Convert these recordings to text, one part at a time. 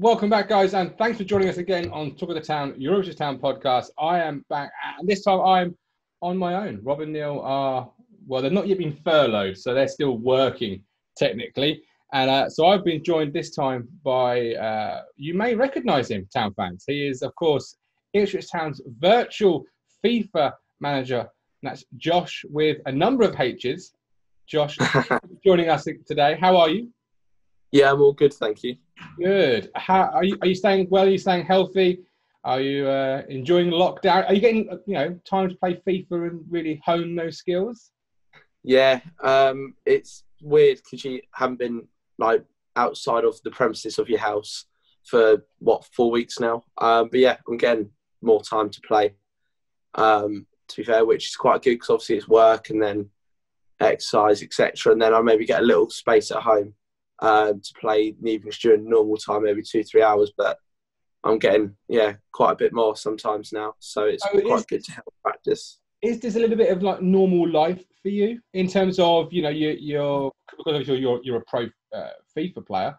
Welcome back, guys, and thanks for joining us again on Talking Town, Your Town podcast. I am back, and this time I'm on my own. Rob and Neil are, well, they've not yet been furloughed, so they're still working technically. And uh, so I've been joined this time by, uh, you may recognize him, Town fans. He is, of course, Ipswich Town's virtual FIFA manager. that's Josh with a number of H's. Josh, joining us today. How are you? Yeah, I'm all good, thank you. Good. How are you? Are you staying well? Are you staying healthy? Are you uh, enjoying lockdown? Are you getting you know time to play FIFA and really hone those skills? Yeah, um, it's weird because you haven't been like outside of the premises of your house for what four weeks now. Um, but yeah, I'm getting more time to play. Um, to be fair, which is quite good because obviously it's work and then exercise, etc. And then I maybe get a little space at home um, to play evenings during normal time, maybe two, three hours. But I'm getting, yeah, quite a bit more sometimes now. So it's oh, quite good to help practice. Is this a little bit of like normal life for you in terms of, you know, you, you're, because you're, you're, you're a pro uh, FIFA player,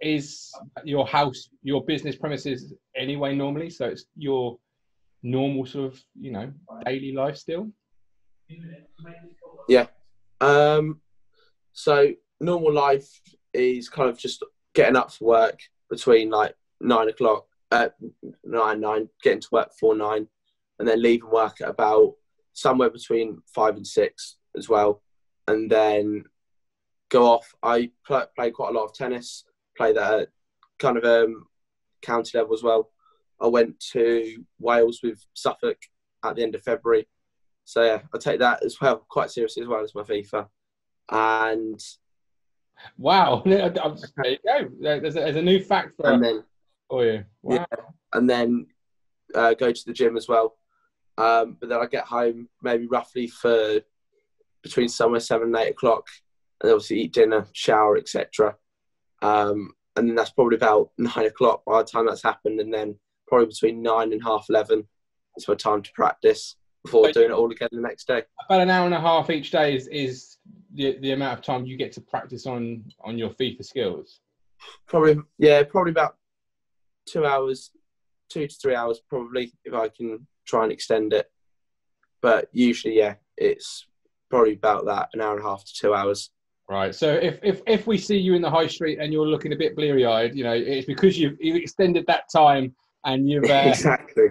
is your house, your business premises anyway normally? So it's your normal sort of, you know, daily life still? Yeah. Um, so normal life is kind of just getting up for work between like nine o'clock, uh, nine nine, getting to work before nine, and then leaving work at about somewhere between five and six as well, and then go off. I play, play quite a lot of tennis, play that kind of um, county level as well. I went to Wales with Suffolk at the end of February. So yeah, I take that as well quite seriously as well as my FIFA. And Wow, there you go. There's a, there's a new fact for, and then, for you. Wow. Yeah, and then uh, go to the gym as well. Um, but then I get home maybe roughly for between somewhere seven and eight o'clock, and obviously eat dinner, shower, etc. Um, and then that's probably about nine o'clock by the time that's happened, and then probably between nine and half eleven is my time to practice before doing it all again the next day. About an hour and a half each day is, is the, the amount of time you get to practice on on your FIFA skills? Probably, yeah, probably about two hours, two to three hours, probably if I can try and extend it. But usually, yeah, it's probably about that, an hour and a half to two hours. Right. So if if if we see you in the high street and you're looking a bit bleary eyed, you know, it's because you've you've extended that time and you've uh, exactly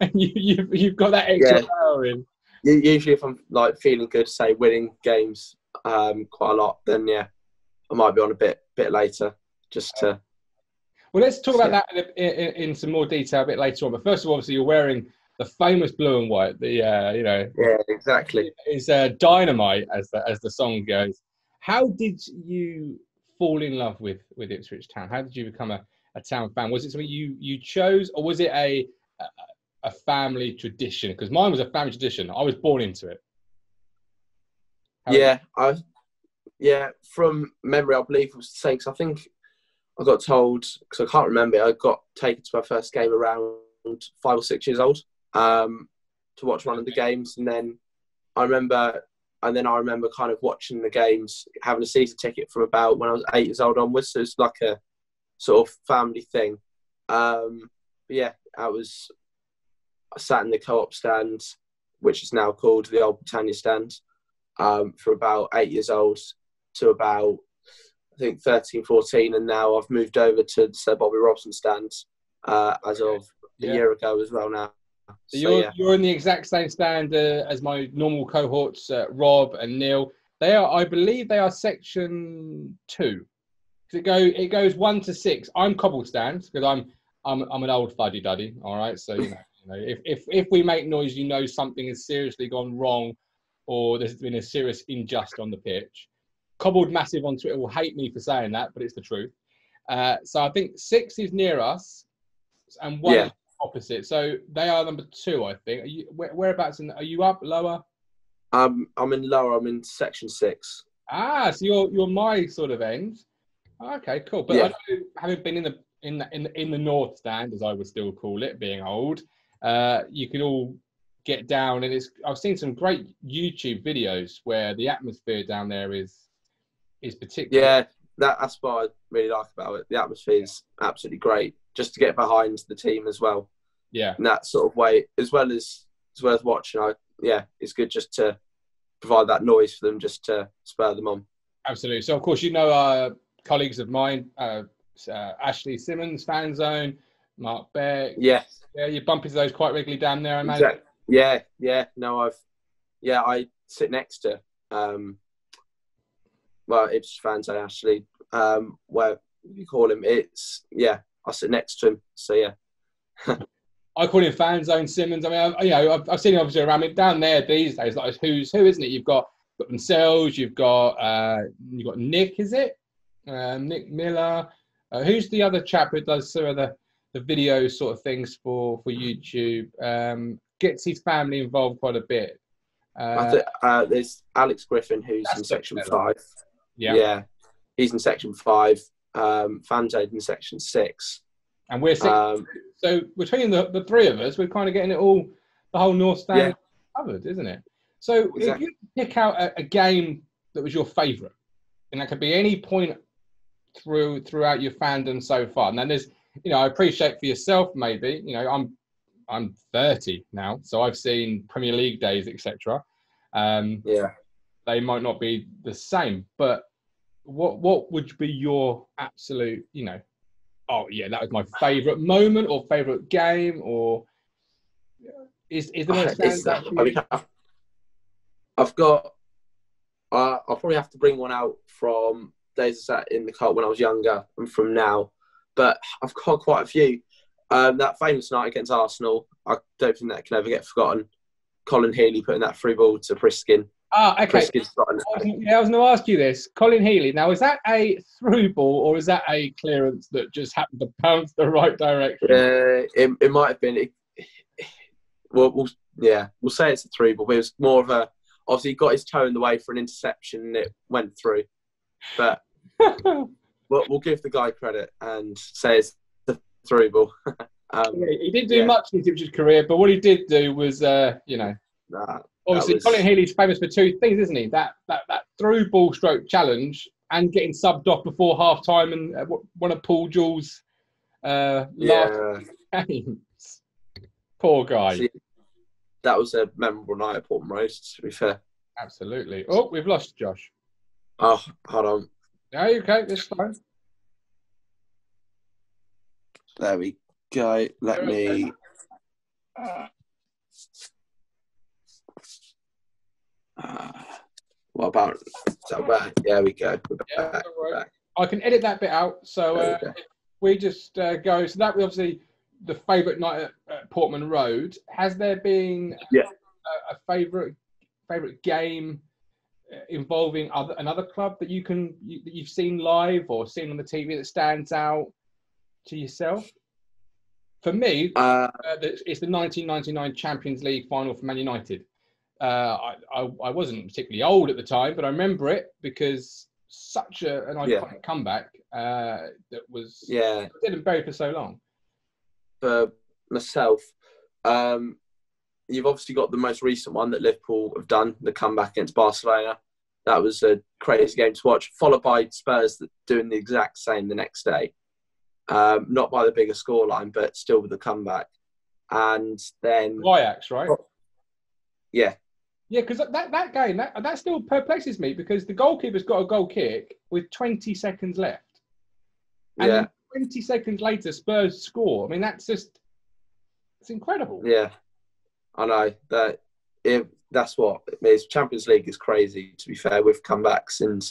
and you, you've you've got that extra yeah. hour in. Usually, if I'm like feeling good, say winning games um, quite a lot, then yeah, I might be on a bit bit later just to. Well, let's talk about that in, in, in, some more detail a bit later on. But first of all, obviously, you're wearing the famous blue and white. The uh, you know. Yeah, exactly. Is uh, dynamite as the as the song goes. How did you fall in love with with Ipswich Town? How did you become a, a town fan? Was it something you you chose, or was it a a, a family tradition? Because mine was a family tradition. I was born into it. How yeah, I yeah from memory, I believe it was the same. Cause I think I got told because I can't remember. I got taken to my first game around five or six years old um, to watch one of the games, and then I remember, and then I remember kind of watching the games, having a season ticket from about when I was eight years old onwards. So it's like a sort of family thing. Um, yeah, I was I sat in the co-op stand, which is now called the Old Britannia stand, um, for about eight years old to about I think 13, 14, and now I've moved over to Sir Bobby Robson stand uh, as of yeah. a year ago as well now. So, so you're, yeah. you're in the exact same stand uh, as my normal cohorts, uh, Rob and Neil. They are, I believe, they are section two. It go, it goes one to six. I'm Cobbold stand because I'm, I'm, I'm an old fuddy duddy. All right, so you know, you know, if, if if we make noise, you know something has seriously gone wrong or there's been a serious injustice on the pitch. Cobbold Massive on Twitter will hate me for saying that, but it's the truth. Uh, so I think six is near us, and one yeah. opposite. So they are number two, I think. Are you, where, whereabouts? In, are you up, lower? Um, I'm in lower. I'm in section six. Ah, so you're you're my sort of end. Okay, cool. But yeah. I know, having been in the in the, in the, in the north stand, as I would still call it, being old, uh, you can all get down and it's I've seen some great YouTube videos where the atmosphere down there is is particularly yeah that, that's what I really like about it. The atmosphere is absolutely great. Just to get behind the team as well. Yeah. In that sort of way, as well as as well as watching. I yeah, it's good just to provide that noise for them, just to spur them on. Absolutely. So of course you know uh, colleagues of mine, uh, uh, Ashley Simmons, Fan Zone, Mark Beck. Yes. Yeah, you bump into those quite regularly down there, I imagine. Exactly. Yeah, yeah. No, I've yeah, I sit next to um well, it's Fan Zone Ashley, um, where you call him. It's yeah, I sit next to him. So yeah. I call him Fan Zone Simmons. I mean, I, you know, I've, I've seen him obviously around me down there these days. Like who's who, isn't it? You've got got themselves. You've got uh, you've got Nick, is it? Uh, Nick Miller. Uh, who's the other chap who does some of the the video sort of things for for YouTube? Um, gets his family involved quite a bit. Uh, th- uh, there's Alex Griffin who's in section five. Yeah. yeah, he's in section five. Um, Fanzade in section six. And we're six, um, so between the, the three of us, we're kind of getting it all, the whole North Stand yeah. covered, isn't it? So exactly. if you pick out a, a game that was your favourite, and that could be any point through throughout your fandom so far. And then there's, you know, I appreciate for yourself maybe, you know, I'm I'm 30 now, so I've seen Premier League days, etc. Um, yeah, they might not be the same, but what what would be your absolute, you know, oh yeah, that was my favourite moment or favourite game or is is there I mean, I've got. Uh, I'll probably have to bring one out from days I sat in the car when I was younger and from now, but I've got quite a few. Um, that famous night against Arsenal, I don't think that can ever get forgotten. Colin Healy putting that free ball to Priskin. Ah, okay. yeah, I was going to ask you this. Colin Healy. Now, is that a through ball or is that a clearance that just happened to bounce the right direction? Uh, it, it might have been. It, well, we'll, yeah, we'll say it's a through ball, but it was more of a. Obviously, he got his toe in the way for an interception and it went through. But we'll, we'll, give the guy credit and say it's through ball. um, yeah, he didn't do yeah. much in his career, but what he did do was, uh, you know, nah, obviously was... Colin Healy's famous for two things, isn't he? That that that through ball stroke challenge and getting subbed off before half time and uh, one of Paul Jewell's uh, last yeah. games. Poor guy. See, that was a memorable night at Portman to be fair. Absolutely. Oh, we've lost Josh. Oh, hold on. Yeah, okay, this fine. There we go. Let me. Uh, what about so back? There we go. Yeah, back, back. I can edit that bit out. So uh, we just uh, go. So that was obviously the favourite night at, at, Portman Road. Has there been yeah. a, a favourite favourite game uh, involving other, another club that you can you, that you've seen live or seen on the TV that stands out to yourself? For me, uh, uh, it's the 1999 Champions League final for Man United. Uh, I, I, I, wasn't particularly old at the time, but I remember it because such a, an iconic yeah. comeback uh, that was yeah didn't bury for so long. For myself, um, you've obviously got the most recent one that Liverpool have done, the comeback against Barcelona. That was a crazy game to watch, followed by Spurs doing the exact same the next day. Um, not by the bigger scoreline, but still with the comeback. And then Ajax, right? Yeah, yeah, because that, that game, that, that still perplexes me because the goalkeeper's got a goal kick with 20 seconds left. And yeah. 20 seconds later, Spurs score. I mean, that's just, it's incredible. Yeah, I know. that. It, that's what it means. Champions League is crazy, to be fair, with comebacks and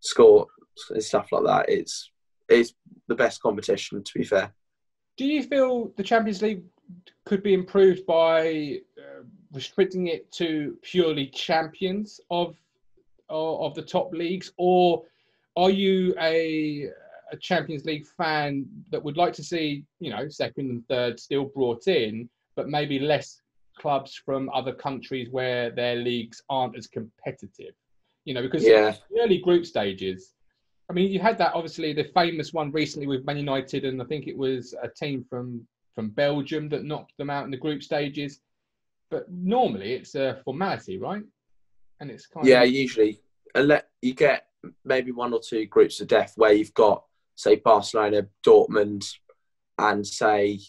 score and stuff like that. It's, it's the best competition, to be fair. Do you feel the Champions League could be improved by uh, restricting it to purely champions of of the top leagues, or are you a a Champions League fan that would like to see you know second and third still brought in, but maybe less clubs from other countries where their leagues aren't as competitive? You know, because yeah. the early group stages. I mean, you had that obviously the famous one recently with Man United, and I think it was a team from from Belgium that knocked them out in the group stages. But normally it's a formality, right? And it's kind of yeah, of... usually. And let you get maybe one or two groups of death where you've got say Barcelona, Dortmund, and say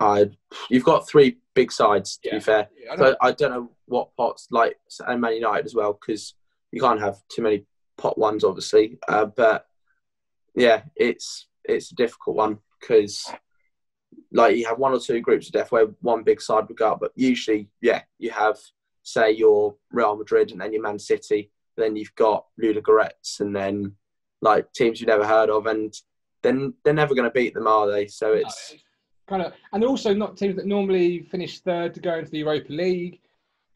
I you've got three big sides to yeah. be fair. Yeah, I so I don't know what pots like and Man United as well because you can't have too many pot ones obviously. Uh, but yeah, it's it's a difficult one because like you have one or two groups of death where one big side would go up, but usually yeah you have say your Real Madrid and then your Man City, then you've got Ludogorets and then like teams you've never heard of and then they're never going to beat them, are they? So it's kind of, and also not teams that normally finish third to go into the Europa League,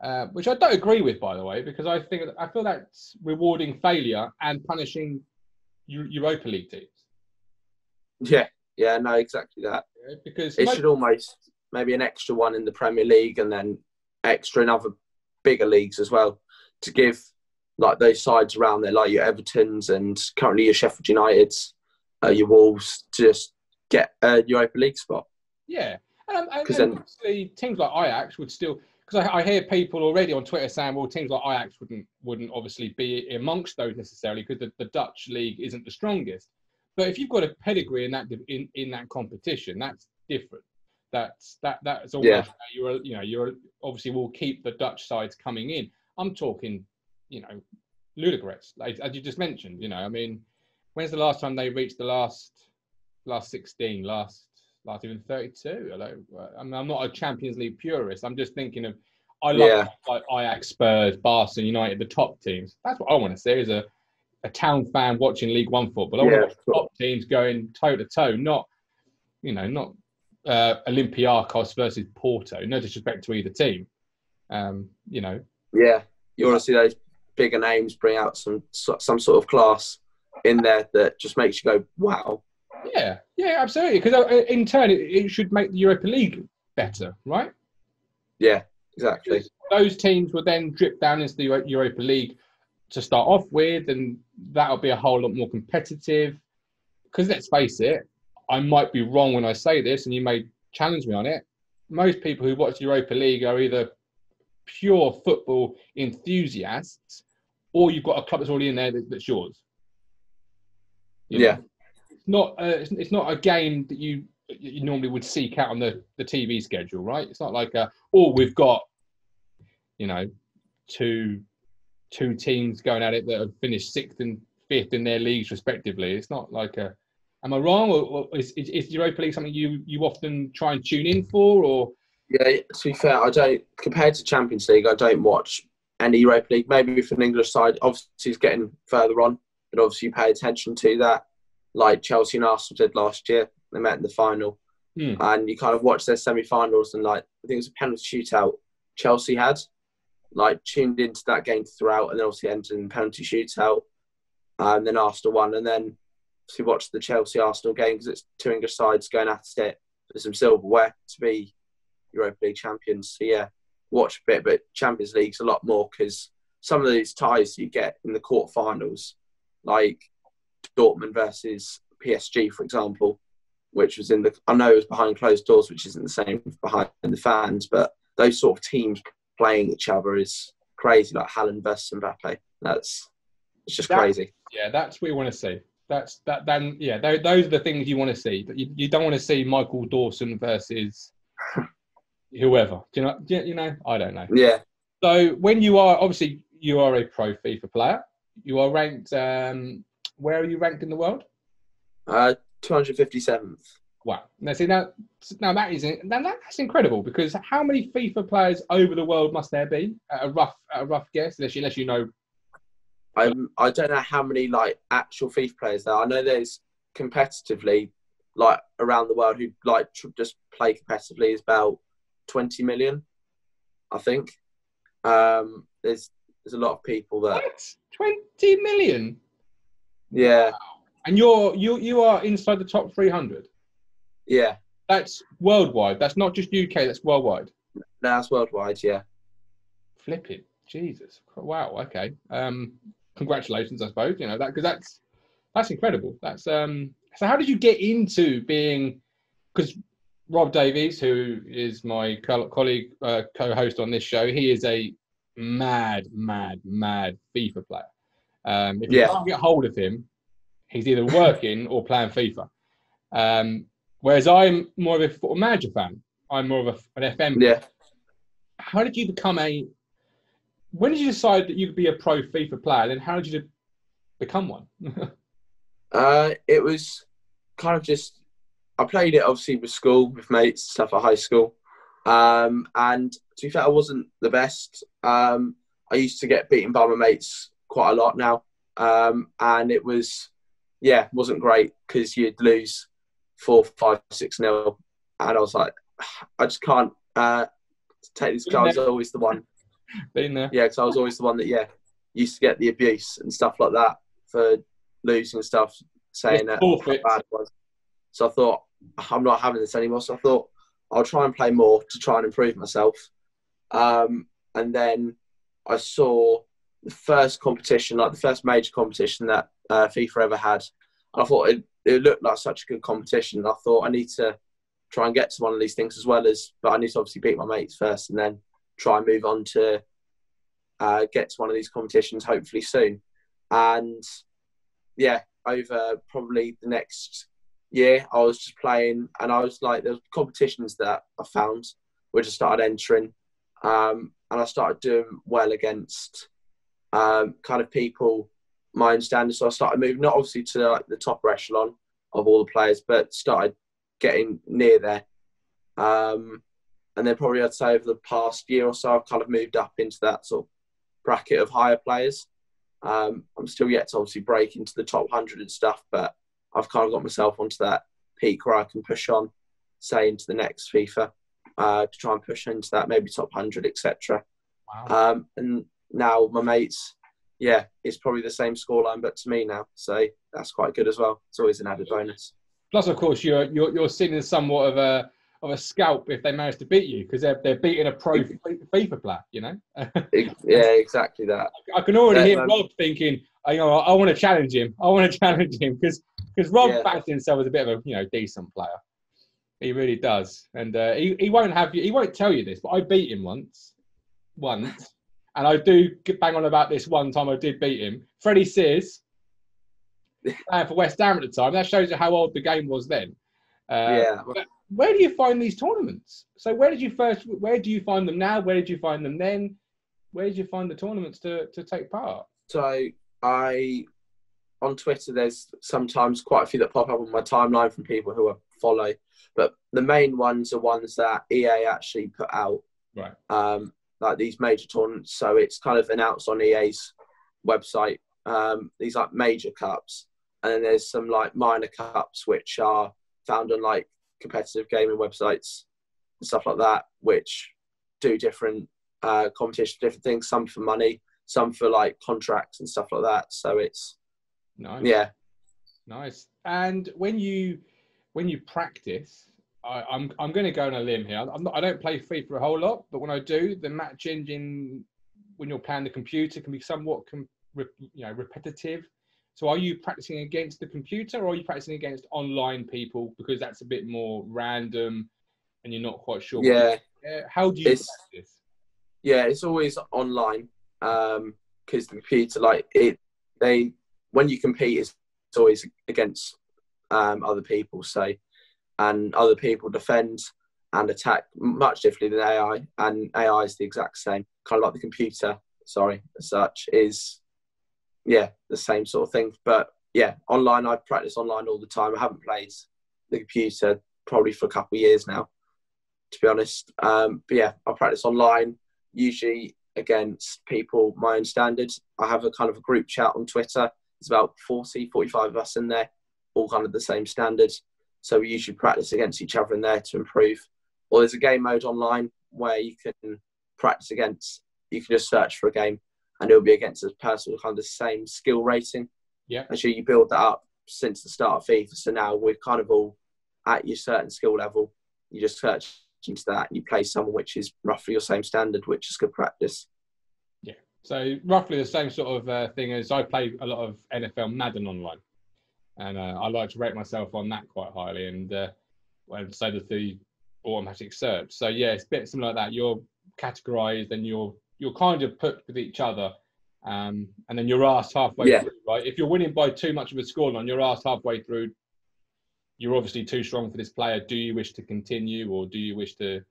uh, which I don't agree with, by the way, because I think I feel that's rewarding failure and punishing Europa League teams. Yeah, yeah, no, exactly that. Yeah, because it most... should almost maybe an extra one in the Premier League and then extra in other bigger leagues as well to give like those sides around there, like your Everton's and currently your Sheffield United's, uh, your Wolves, just get a Europa League spot. Yeah, and, and, and then, obviously teams like Ajax would still because I, I, hear people already on Twitter saying, well, teams like Ajax wouldn't wouldn't obviously be amongst those necessarily because the, the Dutch league isn't the strongest. But if you've got a pedigree in that in, in that competition, that's different. That's that that's almost yeah. you're you know you're obviously will keep the Dutch sides coming in. I'm talking, you know, ludicrous like, as you just mentioned. You know, I mean, when's the last time they reached the last last 16, last last even 32. I am I'm not a Champions League purist. I'm just thinking of I love yeah. like Ajax, Spurs, Barcelona, United, the top teams. That's what I want to see as a, a town fan watching League One football. I yeah, want to watch top teams going toe to toe, not you know, not uh, Olympiacos versus Porto. No disrespect to either team. Um, you know. Yeah, you want to see those bigger names bring out some some sort of class in there that just makes you go, wow. Yeah, yeah, absolutely. Because uh, in turn, it, it, should make the Europa League better, right? Yeah, exactly. Because those teams will then drip down into the Europa League to start off with, and that'll be a whole lot more competitive. Because let's face it, I might be wrong when I say this, and you may challenge me on it. Most people who watch the Europa League are either pure football enthusiasts, or you've got a club that's already in there that's yours. You yeah. Not uh, it's, it's not a game that you you normally would seek out on the, the TV schedule, right? It's not like a, oh, we've got, you know, two two teams going at it that have finished sixth and fifth in their leagues respectively. It's not like a. Am I wrong, or, or is, is, is Europa League something you you often try and tune in for, or? Yeah, to be fair, I don't compared to Champions League, I don't watch any Europa League. Maybe for an English side, obviously it's getting further on, but obviously you pay attention to that like Chelsea and Arsenal did last year. They met in the final, mm. and you kind of watch their semi-finals and like I think it was a penalty shootout Chelsea had. Like tuned into that game throughout, and then obviously entered in penalty shootout, and then Arsenal won, and then we watched the Chelsea Arsenal game because it's two English sides going at it for some silverware to be Europa League champions. So yeah, watch a bit, but Champions League's a lot more because some of these ties you get in the quarterfinals, like Dortmund versus PSG, for example, which was in the I know it was behind closed doors, which isn't the same behind the fans, but those sort of teams playing each other is crazy, like Haaland versus Mbappe. That's it's just that, crazy. Yeah, that's what you want to see. That's that. Then yeah, those are the things you want to see. You, you don't want to see Michael Dawson versus whoever. Do you know? You know, I don't know. Yeah. So when you are obviously you are a pro FIFA player, you are ranked um, where are you ranked in the world? Uh, 257th. Wow. Now, see, now, now that is now that's incredible because how many FIFA players over the world must there be? At a rough, a rough guess, unless you, unless you know. I I don't know how many like actual FIFA players there. Are. I know there's competitively, like around the world, who like just play competitively is about 20 million, I think. Um, there's there's a lot of people that. What? 20 million? Yeah. And you're you you are inside the top 300. Yeah. That's worldwide. That's not just UK. That's worldwide. No, that's worldwide. Yeah. Flipping. Jesus! Wow. Okay. Um, congratulations, I suppose. You know that because that's that's incredible. That's um. So how did you get into being? Because Rob Davies, who is my colleague, uh, co-host on this show, he is a mad, mad, mad FIFA player. Um, if you Yeah. can't get hold of him, he's either working or playing FIFA. Um, whereas I'm more of a football manager fan. I'm more of a, an FM. Yeah. How did you become a? When did you decide that you could be a pro FIFA player? And then how did you become one? Uh, it was kind of just I played it obviously with school with mates stuff at high school, um, and to be fair, I wasn't the best. Um, I used to get beaten by my mates quite a lot now, um, and it was yeah wasn't great because you'd lose four, five, six nil, and I was like, I just can't uh, take this. 'cause I was always the one Been there. yeah, because I was always the one that yeah used to get the abuse and stuff like that for losing stuff, saying that how bad it was. So I thought I'm not having this anymore. So I thought I'll try and play more to try and improve myself. Um, and then I saw the first competition, like the first major competition that uh, FIFA ever had. And I thought it, it looked like such a good competition. And I thought I need to try and get to one of these things as well as, but I need to obviously beat my mates first and then try and move on to uh, get to one of these competitions hopefully soon. And yeah, over probably the next year, I was just playing, and I was like, there's competitions that I found which I started entering, um, and I started doing well against um, kind of people my understanding. So I started moving, not obviously to like the top echelon of all the players, but started getting near there. Um, and then probably I'd say over the past year or so, I've kind of moved up into that sort of bracket of higher players. Um, I'm still yet to obviously break into the top 100 and stuff, but I've kind of got myself onto that peak where I can push on, say, into the next FIFA uh, to try and push into that maybe top 100, etc. Wow. Um, and now my mates, yeah, it's probably the same scoreline, but to me now, so that's quite good as well. It's always an added bonus. Plus, of course, you're you're you're seen as somewhat of a of a scalp if they manage to beat you because they're they're beating a pro FIFA player. You know. Yeah, exactly that. I can already Yeah, hear. Rob thinking, "I you know, I want to challenge him. I want to challenge him because because Rob Yeah. fancies himself as a bit of a you know decent player. He really does, and uh, he he won't have you. He won't tell you this, but I beat him once, once, and I do bang on about this one time I did beat him. Freddie Sears, playing for West Ham at the time. That shows you how old the game was then. Uh, yeah. where do you find these tournaments? So where did you first? Where do you find them now? Where did you find them then? Where did you find the tournaments to, to take part? So I on Twitter, there's sometimes quite a few that pop up on my timeline from people who I follow, but the main ones are ones that EA actually put out, Right. um, like these major tournaments. So it's kind of announced on EA's website. Um, these like major cups, and then there's some like minor cups which are found on like competitive gaming websites and stuff like that, which do different uh, competitions, different things. Some for money, some for like contracts and stuff like that. So it's Nice. yeah, Nice. And when you when you practice, I, I'm I'm going to go on a limb here. I'm not, I don't play FIFA a whole lot, but when I do, the match engine when you're playing the computer can be somewhat com, re, you know repetitive. So are you practicing against the computer, or are you practicing against online people because that's a bit more random, and you're not quite sure? yeah, Uh, how do you It's- practice? yeah. It's always online because the computer like it. They when you compete, it's always against um, other people. So and other people defend and attack much differently than AI, and AI is the exact same, kind of like the computer. Sorry, as such is yeah the same sort of thing. But yeah, online I practice online all the time. I haven't played the computer probably for a couple of years now, to be honest. Um, but yeah, I practice online usually against people my own standards. I have a kind of a group chat on Twitter. There's about 40, 45 of us in there, all kind of the same standards. So we usually practice against each other in there to improve. Or there's a game mode online where you can practice against, you can just search for a game and it'll be against a person with kind of the same skill rating. Yeah. And so you build that up since the start of FIFA. So now we're kind of all at your certain skill level. You just search into that and you play someone which is roughly your same standard, which is good practice. Yeah. So roughly the same sort of uh, thing as I play a lot of NFL Madden online, and uh, I like to rate myself on that quite highly, and uh, and so does the automatic search. So yeah, it's a bit similar like that. You're categorized and you're you're kind of put with each other, Um, and then you're asked halfway Yeah. through, right? If you're winning by too much of a scoreline, you're asked halfway through. You're obviously too strong for this player. Do you wish to continue, or do you wish to?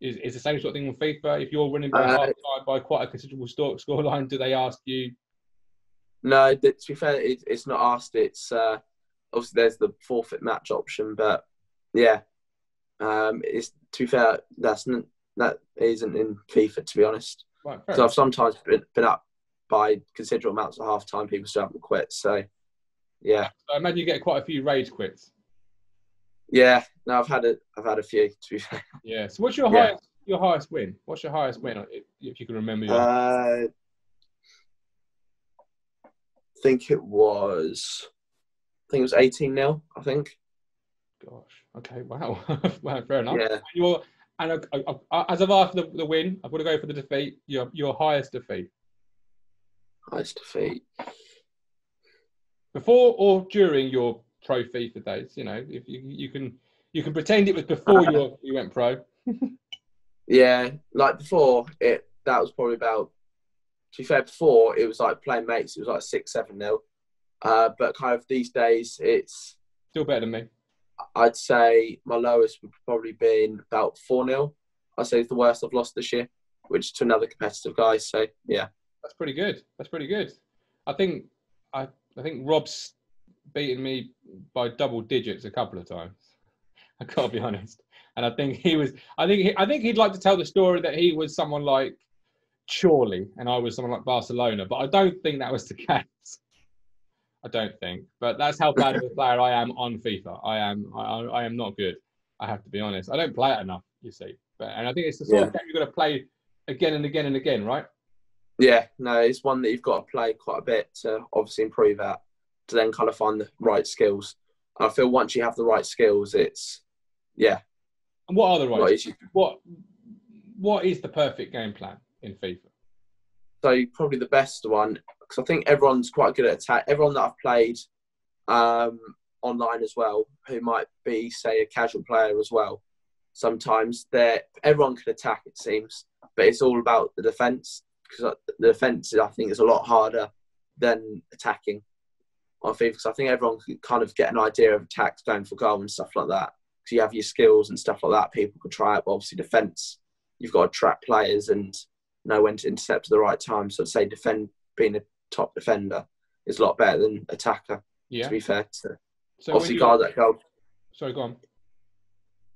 Is is the same sort of thing with FIFA? If you're winning by Uh, half by quite a considerable score scoreline, do they ask you? No, to be fair, it, it's not asked. It's uh, obviously there's the forfeit match option, but yeah, um, it's to be fair, that's n- that isn't in FIFA to be honest. Right, So I've sometimes been, been up by considerable amounts at half time. People still haven't quit. So yeah, I imagine you get quite a few rage quits. yeah. No, I've had a I've had a few to be fair. Yeah. So what's your Yeah. highest your highest win? What's your highest win if, you can remember? Your, Uh, think it was. I think it was eighteen 0 I think. Gosh. Okay. Wow. wow. Fair enough. Yeah. Your and uh, uh, uh, as I've asked for the, the win, I've got to go for the defeat. Your your highest defeat Highest defeat. before or during your pro FIFA days. You know, if you you can you can pretend it was before you you went pro. Yeah, like before it that was probably about to be fair, before it was like playing mates, it was like six, seven nil. Uh, but kind of these days it's Still better than me. I'd say my lowest would probably been about four 0 I'd say it's the worst I've lost this year, which to another competitive guy. So yeah. That's pretty good. That's pretty good. I think I I think Rob's beaten me by double digits a couple of times. I gotta be honest. And I think he was. I think he, I think he'd like to tell the story that he was someone like Chorley and I was someone like Barcelona, but I don't think that was the case. I don't think. But that's how bad of a player I am on FIFA. I am. I, I am not good. I have to be honest. I don't play it enough. You see. But and I think it's the sort of game you've got to play again and again and again, right? Yeah, no, it's one that you've got to play quite a bit to obviously improve at, to then kind of find the right skills. I feel once you have the right skills, it's yeah, And what are the right? what what is the perfect game plan in FIFA? So probably the best one because I think everyone's quite good at attack. Everyone that I've played um, online as well, who might be say a casual player as well. Sometimes they everyone can attack it seems, but it's all about the defense because the defense I think is a lot harder than attacking on FIFA because I think everyone can kind of get an idea of attacks going for goal and stuff like that. Because you have your skills and stuff like that, people can try it. But obviously, defense, you've got to track players and know when to intercept at the right time. So, I'd say defend being a top defender is a lot better than attacker. Yeah. To be fair, to So obviously guard that goal Sorry, go on.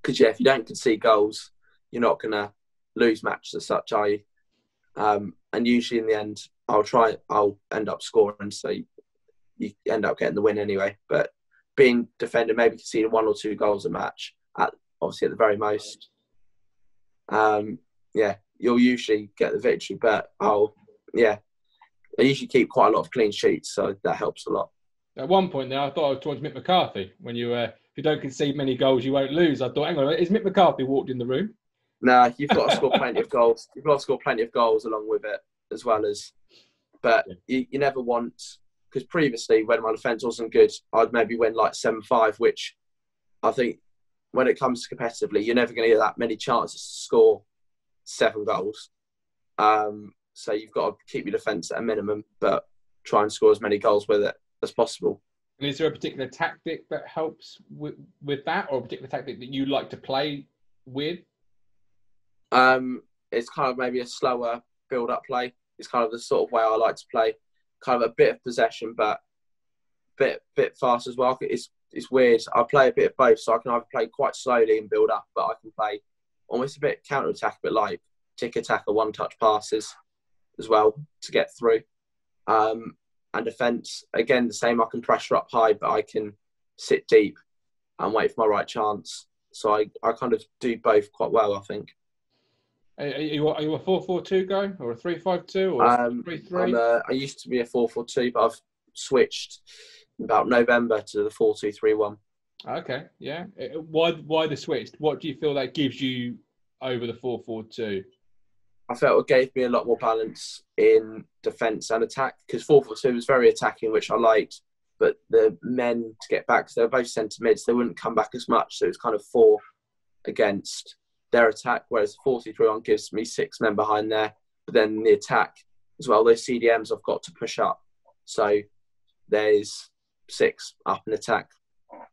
because yeah, if you don't concede goals, you're not gonna lose matches as such, are you? Um, and usually in the end, I'll try. I'll end up scoring, so you, you end up getting the win anyway. But being defender, maybe conceding one or two goals a match, at obviously at the very most, um, yeah, you'll usually get the victory. But I'll, yeah, I usually keep quite a lot of clean sheets, so that helps a lot. At one point there, I thought I was talking to Mick McCarthy. When you, uh, if you don't concede many goals, you won't lose. I thought, hang on, is Mick McCarthy walked in the room? Nah, you've got to score plenty of goals. You've got to score plenty of goals along with it, as well as. But you, you never want because previously when my defence wasn't good, I'd maybe win like seven five, which I think when it comes to competitively, you're never going to get that many chances to score seven goals. Um, so you've got to keep your defence at a minimum, but try and score as many goals with it as possible. And is there a particular tactic that helps with, with that, or a particular tactic that you like to play with? Um, it's kind of maybe a slower build up play. It's kind of the sort of way I like to play. Kind of a bit of possession, but bit bit fast as well. It's it's weird. I play a bit of both, so I can either play quite slowly and build up, but I can play almost a bit counter attack, but like tiki-taka or one touch passes as well to get through. Um, and defence again the same. I can pressure up high, but I can sit deep and wait for my right chance. So I, I kind of do both quite well, I think. Are, you, are you a 4 4 2 guy, or a 3 5 2, or Um, 3 I'm 3? a, I used to be a 4-4-2, but I've switched about November to the 4-2-3-1. Okay, yeah. Uh, Why, why the switch? What do you feel that gives you over the 4 4 2? I felt it gave me a lot more balance in defence and attack because 4-4-2 was very attacking, which I liked. But the men to get back, because they were both centre mids, they wouldn't come back as much. So it was kind of four against their attack, whereas 4-2-3-1 gives me six men behind there. But then the attack as well. Those CDMs I've got to push up. So there's six up in attack.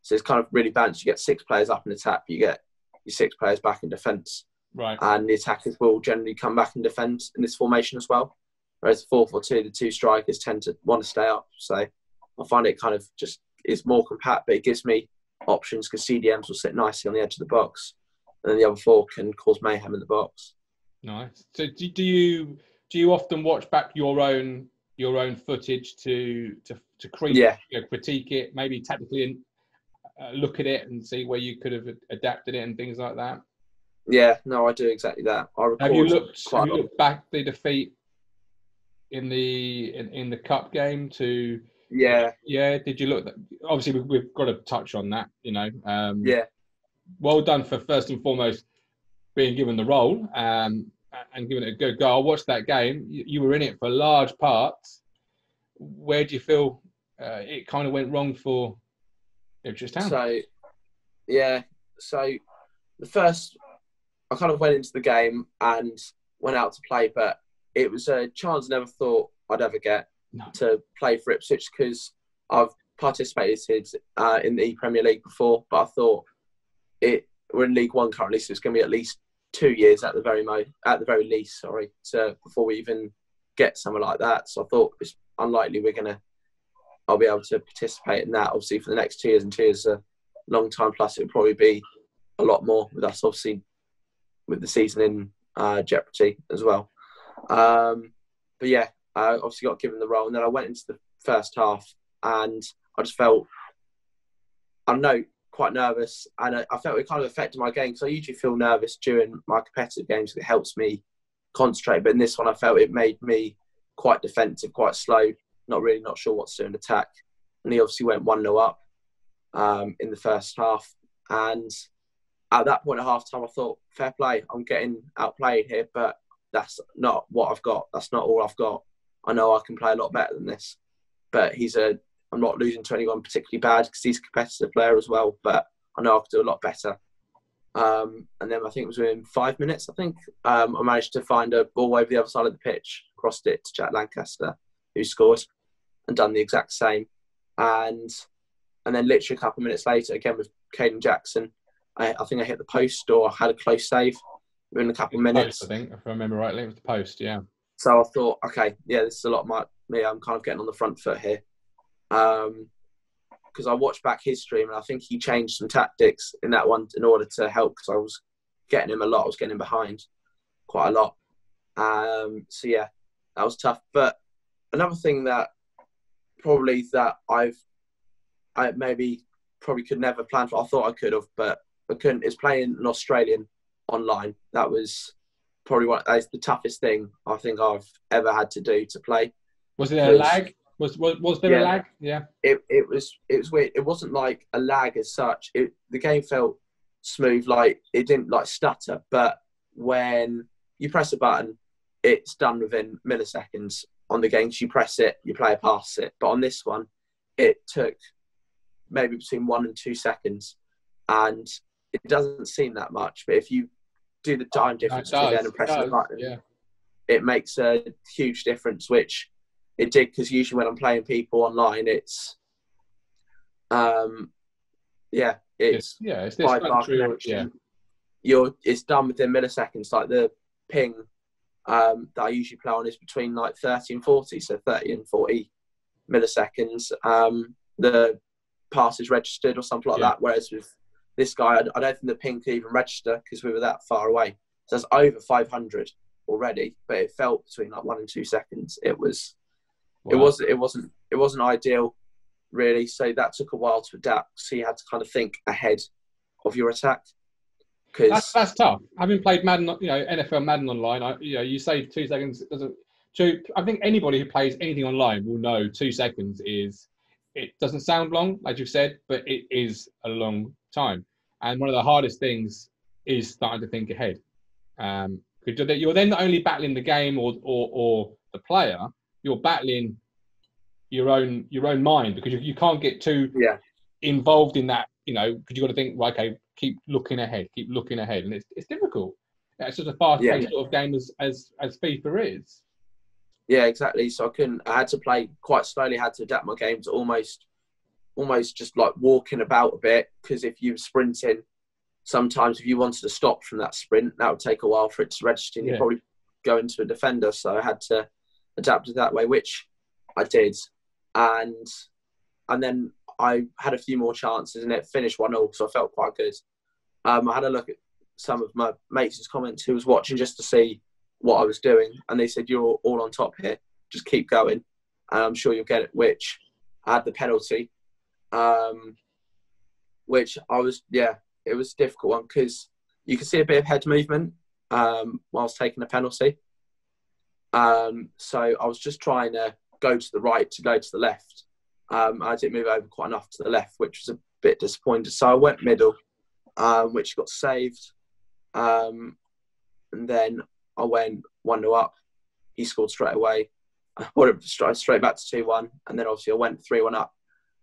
So it's kind of really balanced. You get six players up in attack, you get your six players back in defence. Right. And the attackers will generally come back in defence in this formation as well. Whereas four four two, the two strikers tend to want to stay up. So I find it kind of just is more compact, but it gives me options because CDMs will sit nicely on the edge of the box, and then the other four can cause mayhem in the box. Nice. So do, do you do you often watch back your own your own footage to to to critique, Yeah. you know, critique it, maybe tactically and uh, look at it and see where you could have adapted it and things like that? Yeah, no, I do exactly that. I have you looked have you looked back the defeat in the in, in the cup game to Yeah, yeah did you look obviously we, we've got to touch on that you know um yeah, well done for first and foremost being given the role um, and giving it a good go. I watched that game. You, you were in it for large parts. Where do you feel uh, it kind of went wrong for Ipswich Town? So, yeah, so the first, I kind of went into the game and went out to play, but it was a chance I never thought I'd ever get No. to play for Ipswich because I've participated uh, in the Premier League before, but I thought it we're in League One currently, so it's going to be at least two years at the very mo at the very least. Sorry, to before we even get somewhere like that. So I thought it's unlikely we're going to. I'll be able to participate in that. Obviously, for the next two years and two years, a long time plus, it would probably be a lot more with us. Obviously, with the season in uh, jeopardy as well. Um, but yeah, I obviously got given the role, and then I went into the first half, and I just felt, I don't know, quite nervous, and I, I felt it kind of affected my game because I usually feel nervous during my competitive games. It helps me concentrate, but in this one, I felt it made me quite defensive, quite slow, not really not sure what to do in attack. And he obviously went one 0 up um, in the first half, and at that point at half time, I thought, fair play, I'm getting outplayed here, but that's not what I've got. That's not all I've got. I know I can play a lot better than this. But he's a, I'm not losing to anyone particularly bad because he's a competitive player as well. But I know I could do a lot better. Um, and then I think it was within five minutes, I think, um, I managed to find a ball over the other side of the pitch, crossed it to Jack Lankester, who scored and done the exact same. And and then literally a couple of minutes later, again with Kayden Jackson, I, I think I hit the post or had a close save within a couple of minutes. Post, I think, if I remember rightly, it was the post. Yeah. So I thought, okay, yeah, this is a lot of my me. I'm kind of getting on the front foot here. Um, because I watched back his stream and I think he changed some tactics in that one in order to help because I was getting him a lot. I was getting him behind quite a lot. Um, so yeah, that was tough. But another thing that probably that I've I maybe probably could never plan for. I thought I could have, but I couldn't. Is playing an Australian online. That was probably what that's the toughest thing I think I've ever had to do to play. Was there a lag? Was was, was there a lag? Yeah. It it was it was weird. It wasn't like a lag as such. It the game felt smooth, like it didn't like stutter. But when you press a button, it's done within milliseconds. On the games, you press it, you play past it. But on this one, it took maybe between one and two seconds, and it doesn't seem that much. But if you do the time difference then and it pressing the button, Yeah. it makes a huge difference, which it did because usually when I'm playing people online, it's um, yeah, It's, it's yeah. It's this country. Or, yeah. You're it's done within milliseconds. Like the ping um, that I usually play on is between like 30 and 40, so 30 and 40 milliseconds. Um, the pass is registered or something like Yeah. that. Whereas with this guy, I, I don't think the ping could even register because we were that far away. So it's over 500 already, but it felt between like one and two seconds. It was it Wow. was it wasn't it wasn't ideal really so that took a while to adapt so you had to kind of think ahead of your attack That's, because that's tough. Having played Madden, you know, NFL Madden online, I, you know, you say two seconds doesn't. Two, I think anybody who plays anything online will know two seconds is. It doesn't sound long, as you've said, but it is a long time. And one of the hardest things is starting to think ahead. Um, 'cause you're then- you're then not only battling the game or, or, or the player, you're battling your own your own mind because you, you can't get too yeah involved in that, you know, because you've got to think, right, okay, keep looking ahead, keep looking ahead, and it's, it's difficult. It's such a fast-paced Yeah. sort of game as, as as FIFA is. Yeah, exactly. So I couldn't. I had to play quite slowly. Had to adapt my game to almost, almost just like walking about a bit. Because if you were sprinting, sometimes if you wanted to stop from that sprint, that would take a while for it to register. And yeah. You'd probably go into a defender. So I had to adapt it that way, which I did, and and then I had a few more chances, and it finished one 0 so I felt quite good. Um, I had a look at some of my mates' comments who was watching just to see what I was doing, and they said, "You're all on top here. Just keep going, and I'm sure you'll get it." Which I had the penalty, um, which I was yeah, it was a difficult one because you could see a bit of head movement um, whilst taking a penalty. Um, so I was just trying to go to the right to go to the left. Um, I didn't move over quite enough to the left, which was a bit disappointing. So I went middle, um, which got saved. Um, and then I went 1 0 up. He scored straight away. I would have straight, straight back to 2 1. And then obviously I went 3 1 up,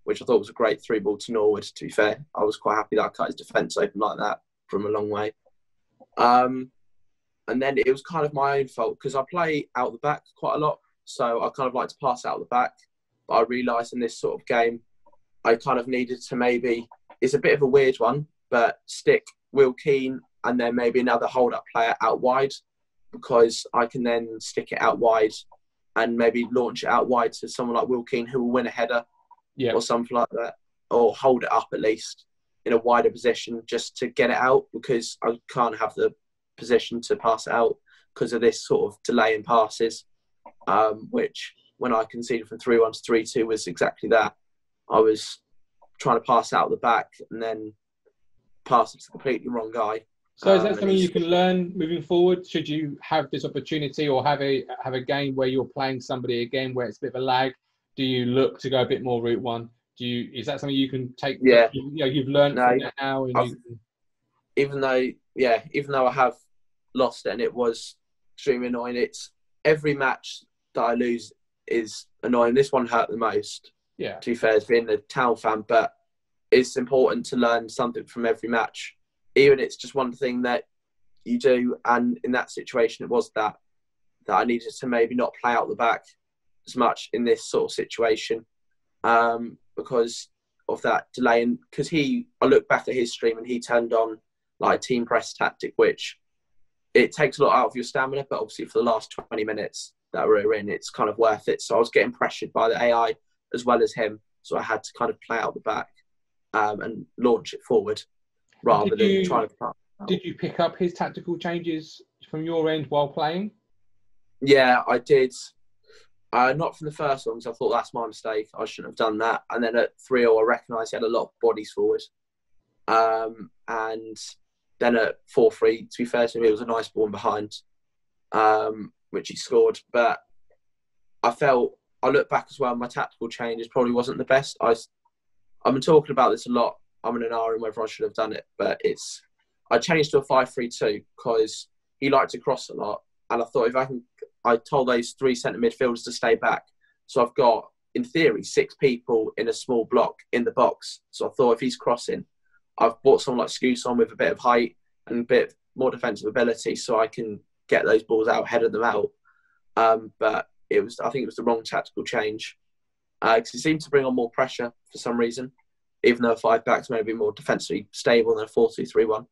which I thought was a great three ball to Norwood, to be fair. I was quite happy that I cut his defence open like that from a long way. Um, and then it was kind of my own fault because I play out the back quite a lot. So I kind of like to pass out the back. But I realised in this sort of game, I kind of needed to maybe, it's a bit of a weird one, but stick Will Keane and then maybe another hold up player out wide because I can then stick it out wide and maybe launch it out wide to someone like Will Keane who will win a header yeah. or something like that, or hold it up at least in a wider position just to get it out because I can't have the position to pass it out because of this sort of delay in passes, um, which when I conceded from 3 1 to 3 2 was exactly that. I was trying to pass out the back and then pass it to the completely wrong guy. So is that um, something you can learn moving forward? Should you have this opportunity or have a have a game where you're playing somebody a game where it's a bit of a lag? Do you look to go a bit more route one? Do you is that something you can take? Yeah, you, you know, you've learned no, now. Can... Even though, yeah, even though I have lost it and it was extremely annoying. It's every match that I lose is annoying. This one hurt the most. Yeah. To be fair, as being a town fan, but it's important to learn something from every match, even it's just one thing that you do. And in that situation, it was that that I needed to maybe not play out the back as much in this sort of situation um, because of that delay. And because he, I look back at his stream and he turned on like team press tactic, which it takes a lot out of your stamina, but obviously for the last 20 minutes that we're in, it's kind of worth it. So I was getting pressured by the AI as well as him. So I had to kind of play out the back um, and launch it forward rather did than you, trying to. Did you pick up his tactical changes from your end while playing? Yeah, I did. Uh, not from the first one, because I thought that's my mistake. I shouldn't have done that. And then at 3 0, I recognised he had a lot of bodies forward. Um, and then at 4 3, to be fair to him, it was a nice ball behind, um, which he scored. But I felt, I look back as well, my tactical changes probably wasn't the best. I, I've been talking about this a lot. I'm in an hour in whether I should have done it, but it's, I changed to a five-three-two because he liked to cross a lot. And I thought if I can, I told those three centre midfielders to stay back. So I've got, in theory, six people in a small block in the box. So I thought if he's crossing, I've bought someone like Skuse on with a bit of height and a bit more defensive ability, so I can get those balls out, headed them out. Um, but it was, I think, it was the wrong tactical change because uh, it seemed to bring on more pressure for some reason, even though five backs may be more defensively stable than a four-two-three-one.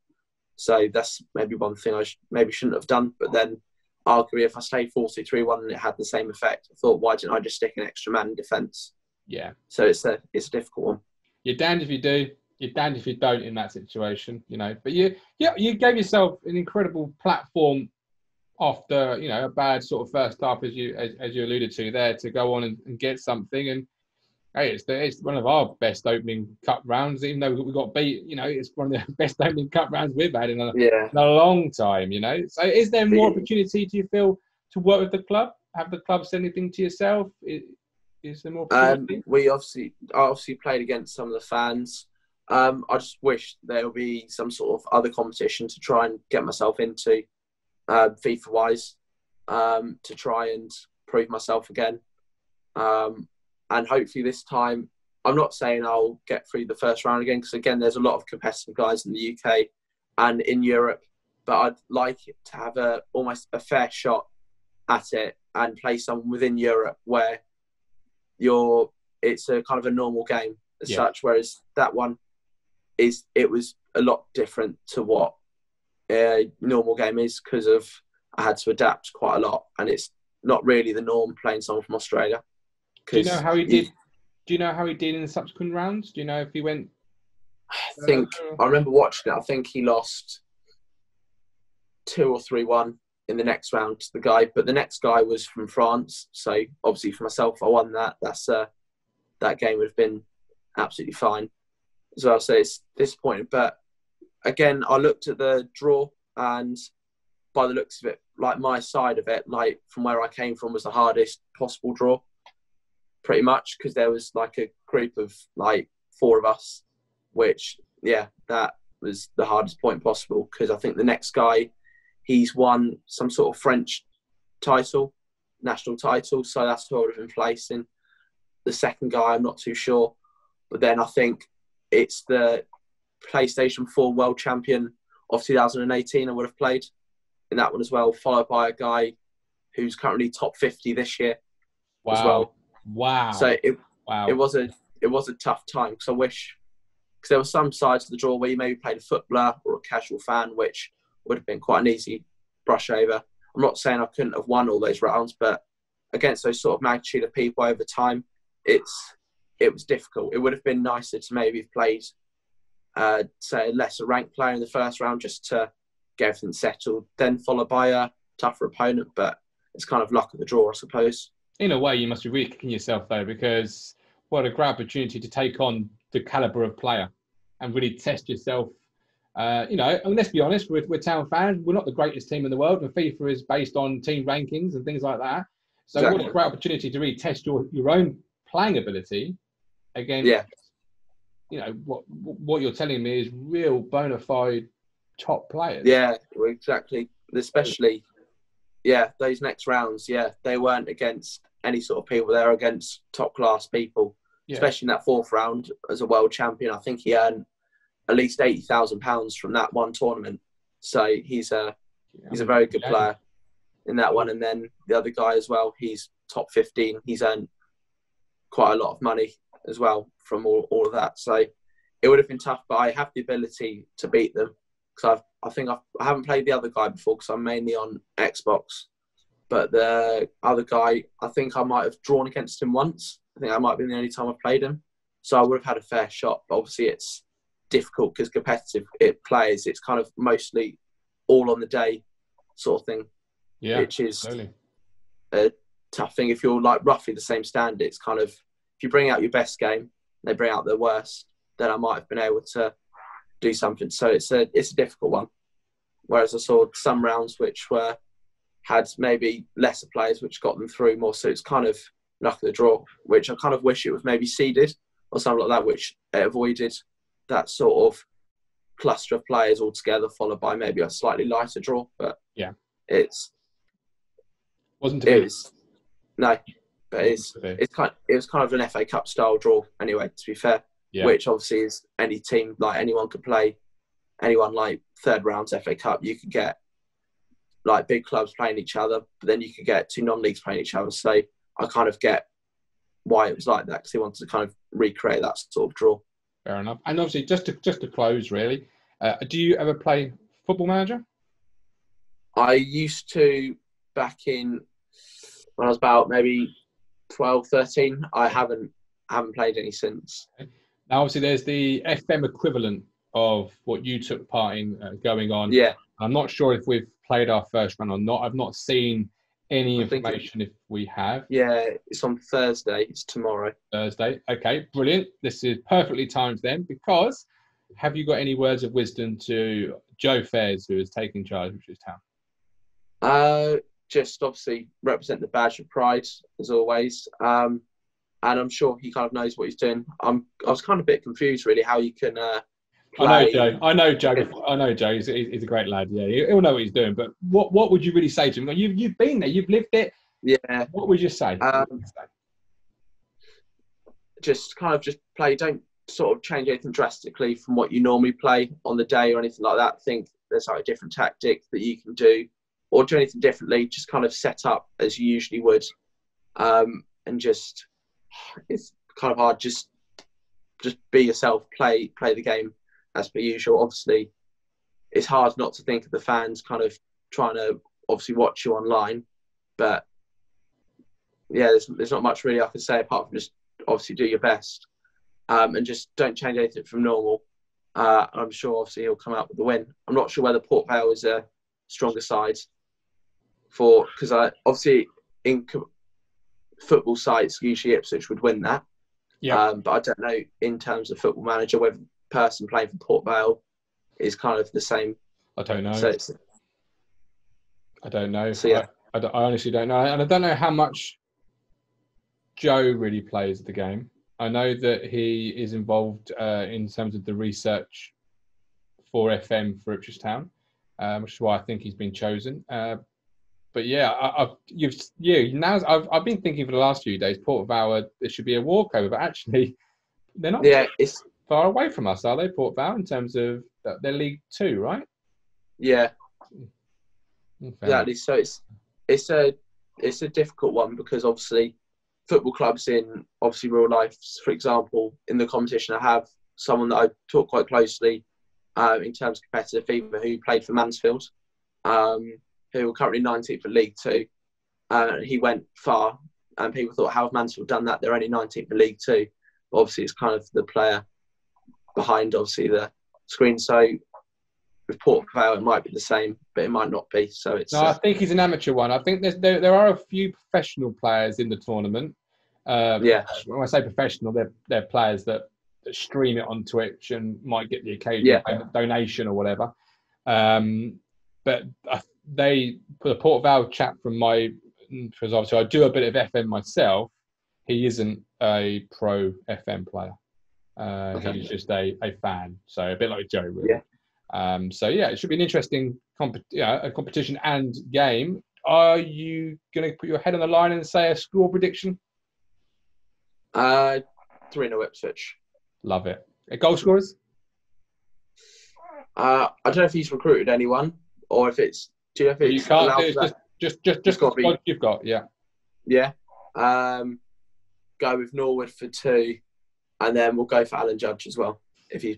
So that's maybe one thing I sh- maybe shouldn't have done. But then, arguably, if I stayed four-two-three-one and it had the same effect, I thought, why didn't I just stick an extra man in defence? Yeah. So it's a it's a difficult one. You're damned if you do, you're damned if you don't in that situation, you know. But you, yeah, you gave yourself an incredible platform after you know a bad sort of first half, as you as, as you alluded to there, to go on and, and get something. And hey, it's the, it's one of our best opening cup rounds, even though we got beat. You know, it's one of the best opening cup rounds we've had in a, yeah. in a long time. You know, so is there more opportunity? Do you feel to work with the club? Have the club said anything to yourself? Is, is there more? Um, we obviously obviously played against some of the fans. Um, I just wish there will be some sort of other competition to try and get myself into, uh, FIFA wise, um, to try and prove myself again. Um, and hopefully this time, I'm not saying I'll get through the first round again because again, there's a lot of competitive guys in the UK and in Europe. But I'd like to have a almost a fair shot at it and play someone within Europe where you're it's a kind of a normal game as yeah. such. Whereas that one is it was a lot different to what a normal game is because of I had to adapt quite a lot, and it's not really the norm playing someone from Australia. Do you know how he did? Do you know how he did in the subsequent rounds? Do you know if he went? I think uh, I remember watching it. I think he lost two or three one in the next round to the guy, but the next guy was from France. So obviously for myself, I won that. That's uh, that game would have been absolutely fine as well. So it's disappointing, but again, I looked at the draw and by the looks of it, like my side of it, like from where I came from, was the hardest possible draw, pretty much because there was like a group of like four of us, which yeah, that was the hardest point possible because I think the next guy, he's won some sort of French title, national title, so that's who I would. The second guy, I'm not too sure, but then I think it's the PlayStation 4 World Champion of 2018 I would have played in that one as well, followed by a guy who's currently top 50 this year wow. as well. Wow. So it wow. it was a it was a tough time because I wish because there were some sides of the draw where you maybe played a footballer or a casual fan, which would have been quite an easy brush over. I'm not saying I couldn't have won all those rounds, but against those sort of magnitude of people over time, it's it was difficult. It would have been nicer to maybe have played, uh, say, a lesser ranked player in the first round just to get everything settled, then followed by a tougher opponent. But it's kind of luck of the draw, I suppose. In a way, you must be really kicking yourself though, because what a great opportunity to take on the caliber of player and really test yourself. Uh, you know, and let's be honest, we're, we're town fans. We're not the greatest team in the world, and FIFA is based on team rankings and things like that. So, exactly. what a great opportunity to really test your, your own playing ability against, yeah. You know, what what you're telling me is real bona fide top players. Yeah, exactly. Especially, yeah, those next rounds, yeah, they weren't against any sort of people. They're against top class people. Yeah. Especially in that fourth round as a world champion, I think he earned at least eighty thousand pounds from that one tournament. So he's a he's a very good player in that one. And then the other guy as well, he's top fifteen. He's earned quite a lot of money as well from all, all of that. So it would have been tough, but I have the ability to beat them because I've I think I've, I haven't played the other guy before because I'm mainly on Xbox. But the other guy, I think I might have drawn against him once. I think that might have been the only time I've played him. So I would have had a fair shot. But obviously, it's difficult because competitive it plays. It's kind of mostly all on the day sort of thing. Yeah, which is totally. a tough thing. If you're like roughly the same standard, it's kind of you bring out your best game, they bring out their worst, then I might have been able to do something. So it's a it's a difficult one. Whereas I saw some rounds which were had maybe lesser players which got them through more. So it's kind of luck of the draw, which I kind of wish it was maybe seeded or something like that, which avoided that sort of cluster of players altogether, followed by maybe a slightly lighter draw. But yeah, it's wasn't it was no, but it's it's kind of, it was kind of an FA Cup style draw anyway. To be fair, yeah. which obviously is any team like anyone could play. Anyone like third rounds FA Cup, you could get like big clubs playing each other, but then you could get two non-leagues playing each other. So I kind of get why it was like that because he wanted to kind of recreate that sort of draw. Fair enough. And obviously, just to just to close, really, uh, do you ever play Football Manager? I used to back in when I was about maybe 12, 13. I haven't I haven't played any since. Now, obviously, there's the FM equivalent of what you took part in uh, going on. Yeah. I'm not sure if we've played our first round or not. I've not seen any information if we have. Yeah, it's on Thursday. It's tomorrow. Thursday. Okay, brilliant. This is perfectly timed then because have you got any words of wisdom to Joe Fairs, who is taking charge of his town? Uh, just obviously represent the badge of pride as always. Um, and I'm sure he kind of knows what he's doing. I'm I was kind of a bit confused really how you can. Uh, I know Joe. I know Joe. I know Joe. He's, he's a great lad. Yeah, he'll know what he's doing. But what what would you really say to him? You've you've been there. You've lived it. Yeah. What would you say? Um, just kind of just play. Don't sort of change anything drastically from what you normally play on the day or anything like that. Think there's like a different tactic that you can do or do anything differently. Just kind of set up as you usually would, um, and just it's kind of hard. Just just be yourself, play play the game as per usual. Obviously, it's hard not to think of the fans kind of trying to obviously watch you online, but yeah, there's, there's not much really I can say apart from just obviously do your best um, and just don't change anything from normal. Uh, I'm sure obviously he'll come out with the win. I'm not sure whether Port Vale is a stronger side for because I obviously in football sides usually Ipswich would win that. Yeah. Um, but I don't know in terms of football manager whether the person playing for Port Vale is kind of the same. I don't know. So I don't know. So yeah, I, I, I honestly don't know, and I don't know how much Joe really plays the game. I know that he is involved uh, in terms of the research for FM for Ipswich Town, um, which is why I think he's been chosen. Uh, but yeah, I, have you've yeah now I've I've been thinking for the last few days Port Vale there should be a walkover, but actually they're not. Yeah, it's far away from us, are they? Port Vale in terms of they're League Two, right? Yeah. Okay. Exactly. So it's it's a it's a difficult one because obviously football clubs in obviously real life, for example, in the competition, I have someone that I talk quite closely uh, in terms of competitive FIFA who played for Mansfield, um, who are currently 19th at League Two. Uh, he went far, and people thought, how have Mansfield done that? They're only 19th in League Two. But obviously, it's kind of the player behind, obviously, the screen. So with Port Vale, it might be the same, but it might not be. So it's. No, uh, I think he's an amateur one. I think there's, there there are a few professional players in the tournament. Um, yeah. When I say professional, they're they're players that, that stream it on Twitch and might get the occasional yeah. donation or whatever. Um, but they the Port Vale chap from my because obviously I do a bit of FM myself. He isn't a pro FM player. Uh, okay. He's just a, a fan, so a bit like Joe, really. Yeah. Um, so yeah, it should be an interesting comp- yeah, a competition and game. Are you going to put your head on the line and say a score prediction? Uh, three 0 Ipswich. Love it. A goal scorers? Uh, I don't know if he's recruited anyone or if it's. Do you know if it's you can't. It's just, just, just, just got be, you've got. Yeah. Yeah. Um, go with Norwood for two, and then we'll go for Alan Judge as well if he's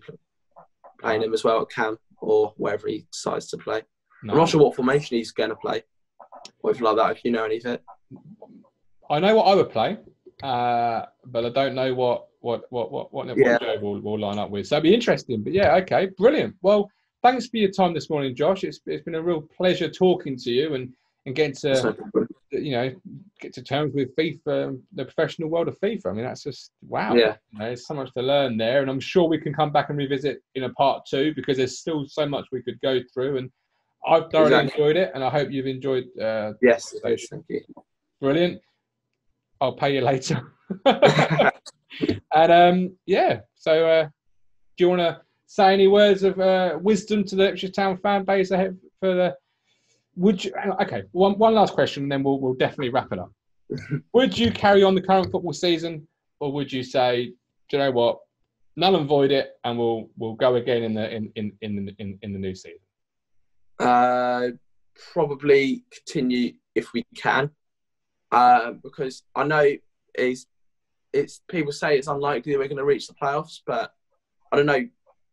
playing him as well at Cam or wherever he decides to play. No. I'm not sure what formation he's going to play or anything like that. If you know any of it, I know what I would play, uh, but I don't know what what what what what, yeah. Joe will, will line up with. So it'd be interesting. But yeah, okay, brilliant. Well, thanks for your time this morning, Josh. It's it's been a real pleasure talking to you and and getting to you know get to terms with FIFA, the professional world of FIFA. I mean, that's just wow. Yeah, you know, there's so much to learn there, and I'm sure we can come back and revisit in a part two because there's still so much we could go through. And I've thoroughly exactly. enjoyed it, and I hope you've enjoyed. Uh, yes, thank you. Brilliant. I'll pay you later. and um, yeah, so uh, do you want to say any words of uh, wisdom to the Ipswich Town fan base ahead for the would you? Okay, one one last question, and then we'll we'll definitely wrap it up. would you carry on the current football season, or would you say, do you know what, null and void it, and we'll we'll go again in the in in in in, in the new season? Uh, probably continue if we can, uh, because I know is it's people say it's unlikely we're going to reach the playoffs, but I don't know.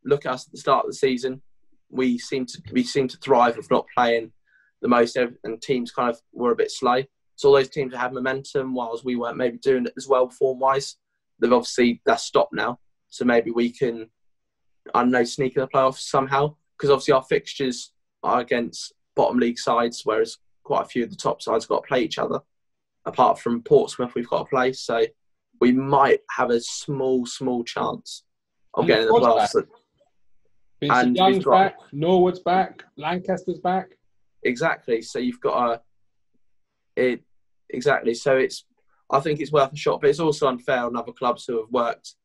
Look at us at the start of the season. We seem to we seem to thrive if not playing the most, and teams kind of were a bit slow. So all those teams that had momentum, whilst we weren't maybe doing it as well form wise, they've obviously that's stopped now. So maybe we can, I don't know, sneak in the playoffs somehow. Because obviously our fixtures are against bottom league sides, whereas quite a few of the top sides got to play each other. Apart from Portsmouth, we've got to play, so we might have a small, small chance of getting in the playoffs. And Young's got, back, Norwood's back, Lankester's back. Exactly. So you've got a it exactly. So it's I think it's worth a shot, but it's also unfair on other clubs who have worked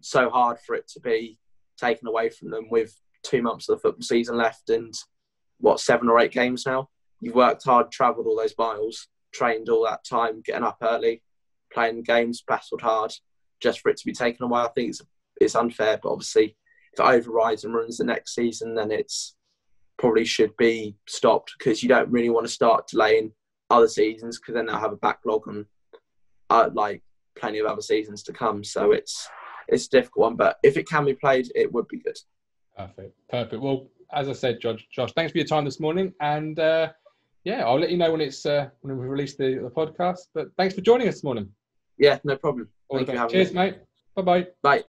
so hard for it to be taken away from them with two months of the football season left and what seven or eight games now. You've worked hard, travelled all those miles, trained all that time, getting up early, playing games, battled hard, just for it to be taken away. I think it's it's unfair, but obviously it overrides and ruins the next season, then it's probably should be stopped because you don't really want to start delaying other seasons because then they'll have a backlog and uh, like plenty of other seasons to come. So it's it's a difficult one, but if it can be played, it would be good. Perfect, perfect. Well, as I said, Josh, Josh, thanks for your time this morning, and uh, yeah, I'll let you know when it's uh, when we release the, the podcast. But thanks for joining us this morning. Yeah, no problem. Thank you Cheers, me. mate. Bye-bye. Bye.